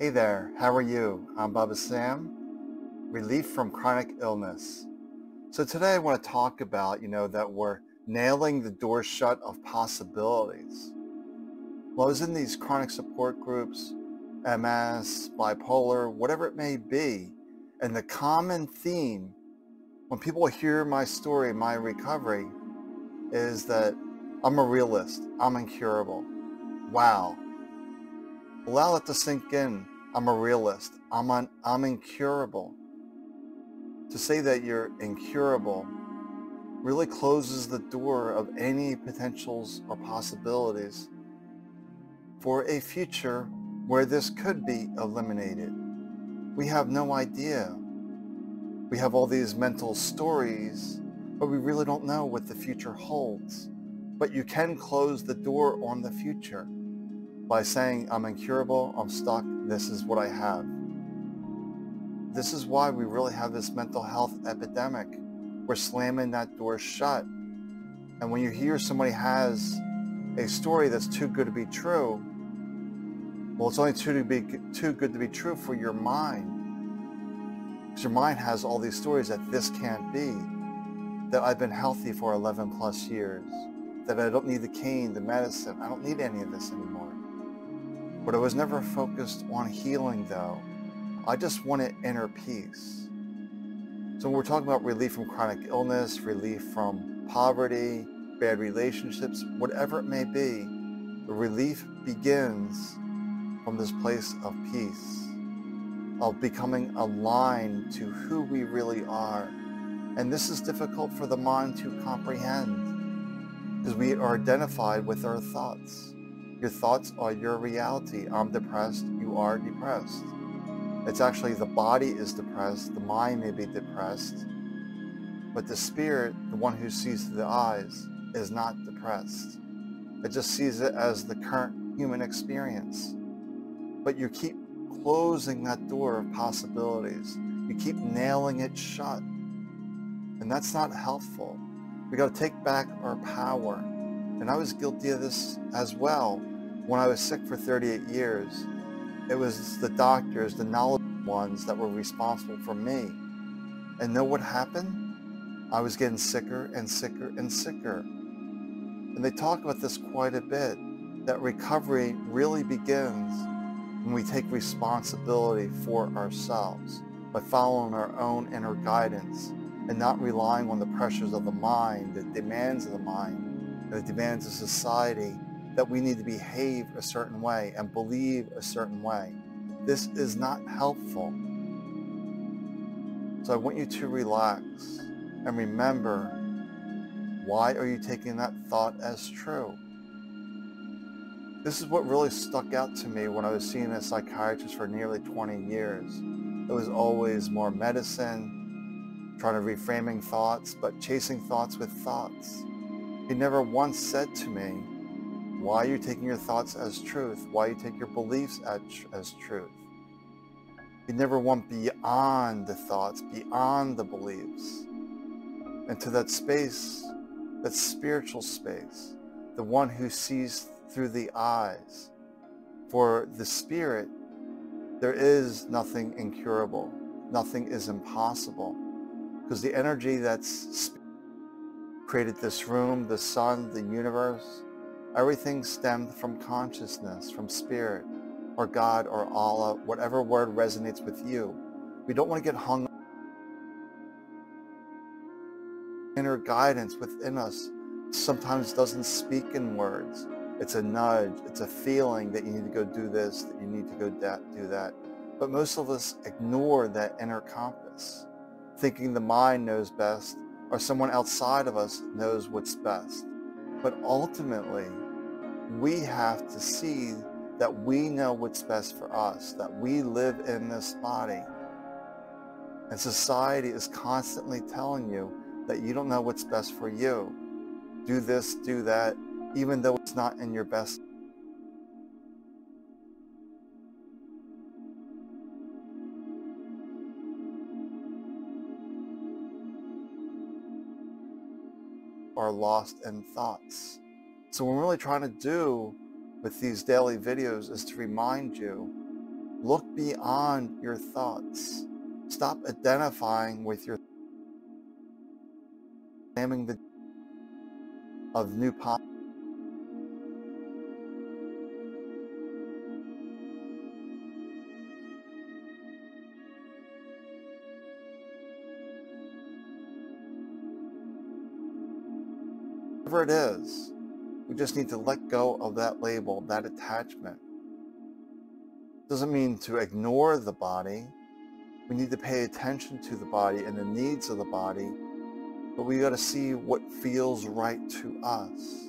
Hey there, how are you? I'm Baba Sam, relief from chronic illness. So today I want to talk about, you know, that we're nailing the door shut of possibilities. Well, I was in these chronic support groups, MS, bipolar, whatever it may be, and the common theme when people hear my story, my recovery, is that I'm a realist, I'm incurable. Wow. Allow that to sink in. I'm a realist. I'm, un, I'm incurable. To say that you're incurable really closes the door of any potentials or possibilities for a future where this could be eliminated. We have no idea. We have all these mental stories, but we really don't know what the future holds. But you can close the door on the future by saying, I'm incurable, I'm stuck, this is what I have. This is why we really have this mental health epidemic. We're slamming that door shut. And when you hear somebody has a story that's too good to be true, well, it's only too, to be, too good to be true for your mind. Because your mind has all these stories that this can't be, that I've been healthy for 11 plus years, that I don't need the cane, the medicine, I don't need any of this anymore. But I was never focused on healing though. I just wanted inner peace. So when we're talking about relief from chronic illness, relief from poverty, bad relationships, whatever it may be, the relief begins from this place of peace, of becoming aligned to who we really are. And this is difficult for the mind to comprehend because we are identified with our thoughts. Your thoughts are your reality. I'm depressed. You are depressed. It's actually the body is depressed. The mind may be depressed. But the spirit, the one who sees through the eyes, is not depressed. It just sees it as the current human experience. But you keep closing that door of possibilities. You keep nailing it shut. And that's not helpful. We got to take back our power. And I was guilty of this as well when I was sick for 38 years, it was the doctors, the knowledgeable ones that were responsible for me. And know what happened? I was getting sicker and sicker and sicker. And they talk about this quite a bit, that recovery really begins when we take responsibility for ourselves by following our own inner guidance and not relying on the pressures of the mind, the demands of the mind, the demands of society, that we need to behave a certain way and believe a certain way. This is not helpful. So I want you to relax and remember why are you taking that thought as true? This is what really stuck out to me when I was seeing a psychiatrist for nearly 20 years. It was always more medicine, trying to reframing thoughts, but chasing thoughts with thoughts. He never once said to me, why are you taking your thoughts as truth, why you take your beliefs as, as truth. You never want beyond the thoughts, beyond the beliefs, into that space, that spiritual space, the one who sees through the eyes. For the spirit, there is nothing incurable. Nothing is impossible. Because the energy that's created this room, the sun, the universe, Everything stemmed from consciousness, from spirit, or God, or Allah, whatever word resonates with you. We don't want to get hung up. Inner guidance within us sometimes doesn't speak in words. It's a nudge. It's a feeling that you need to go do this, that you need to go do that. But most of us ignore that inner compass, thinking the mind knows best or someone outside of us knows what's best. But ultimately, we have to see that we know what's best for us, that we live in this body. And society is constantly telling you that you don't know what's best for you. Do this, do that, even though it's not in your best are lost in thoughts. So what we're really trying to do with these daily videos is to remind you Look beyond your thoughts. Stop identifying with your slamming the of new pop. Whatever it is, we just need to let go of that label, that attachment. Doesn't mean to ignore the body. We need to pay attention to the body and the needs of the body, but we got to see what feels right to us.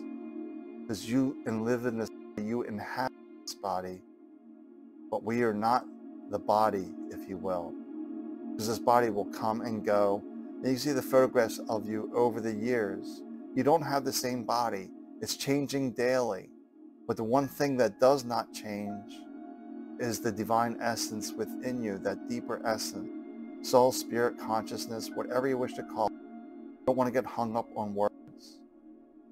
Because you and live in this, you inhabit this body, but we are not the body, if you will. Because this body will come and go. And you see the photographs of you over the years. You don't have the same body. It's changing daily. But the one thing that does not change is the divine essence within you, that deeper essence. Soul, spirit, consciousness, whatever you wish to call it. Don't want to get hung up on words.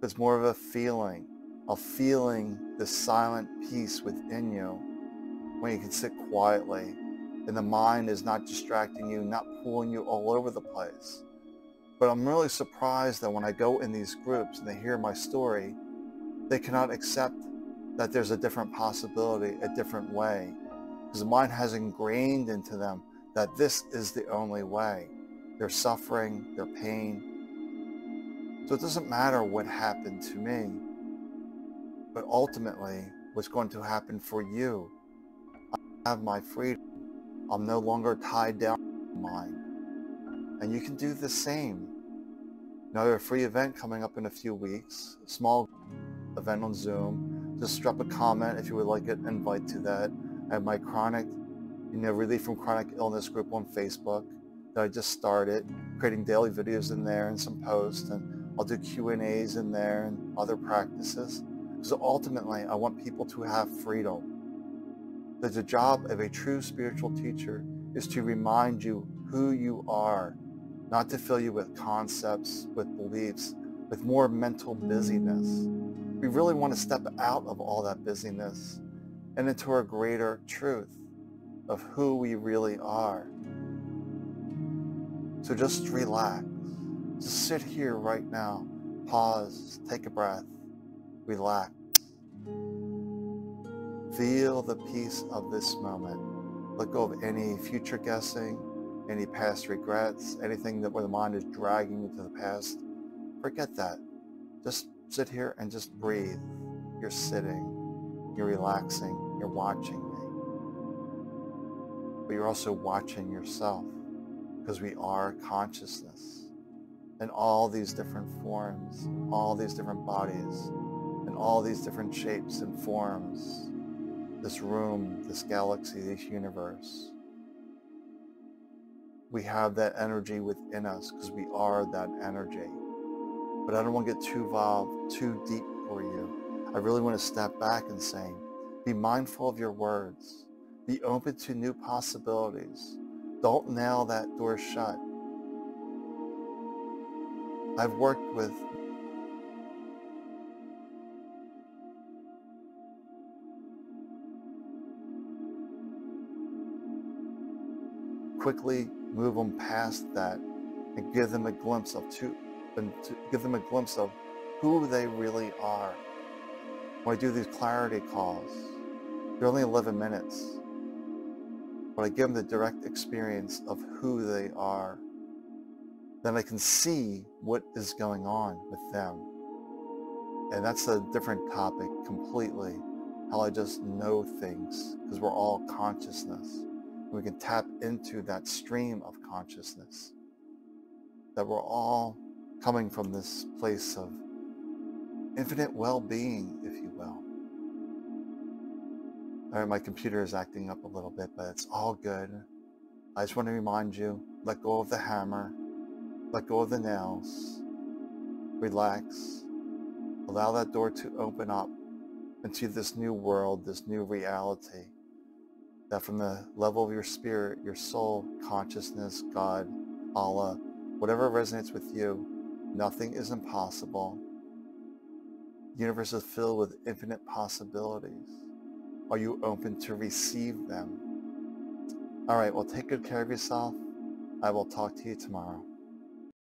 It's more of a feeling, of feeling the silent peace within you when you can sit quietly and the mind is not distracting you, not pulling you all over the place. But I'm really surprised that when I go in these groups and they hear my story, they cannot accept that there's a different possibility, a different way. Because the mind has ingrained into them that this is the only way. Their suffering, their pain. So it doesn't matter what happened to me, but ultimately what's going to happen for you. I have my freedom. I'm no longer tied down to mind. And you can do the same. Another free event coming up in a few weeks, small event on Zoom just drop a comment if you would like an invite to that. I have my chronic, you know, relief from chronic illness group on Facebook that I just started, creating daily videos in there and some posts, and I'll do Q&As in there and other practices. So ultimately, I want people to have freedom. That the job of a true spiritual teacher is to remind you who you are, not to fill you with concepts, with beliefs, with more mental busyness we really want to step out of all that busyness and into our greater truth of who we really are. So just relax. Just sit here right now. Pause. Take a breath. Relax. Feel the peace of this moment. Let go of any future guessing, any past regrets, anything that where the mind is dragging you to the past. Forget that. Just sit here and just breathe. You're sitting, you're relaxing, you're watching me. But you're also watching yourself because we are consciousness in all these different forms, all these different bodies, in all these different shapes and forms, this room, this galaxy, this universe. We have that energy within us because we are that energy but I don't want to get too involved, too deep for you. I really want to step back and say, be mindful of your words. Be open to new possibilities. Don't nail that door shut. I've worked with quickly move them past that and give them a glimpse of two, and to give them a glimpse of who they really are. When I do these clarity calls, they're only 11 minutes, but I give them the direct experience of who they are. Then I can see what is going on with them. And that's a different topic completely, how I just know things, because we're all consciousness. We can tap into that stream of consciousness that we're all coming from this place of infinite well-being, if you will. All right, my computer is acting up a little bit, but it's all good. I just want to remind you, let go of the hammer, let go of the nails, relax, allow that door to open up into this new world, this new reality, that from the level of your spirit, your soul, consciousness, God, Allah, whatever resonates with you, Nothing is impossible. The universe is filled with infinite possibilities. Are you open to receive them? All right, well, take good care of yourself. I will talk to you tomorrow.